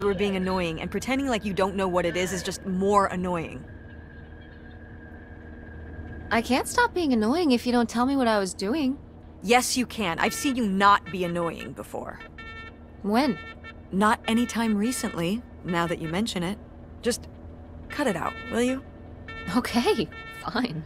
you were being annoying, and pretending like you don't know what it is is just more annoying. I can't stop being annoying if you don't tell me what I was doing. Yes, you can. I've seen you not be annoying before. When? Not any time recently, now that you mention it. Just cut it out, will you? Okay, fine.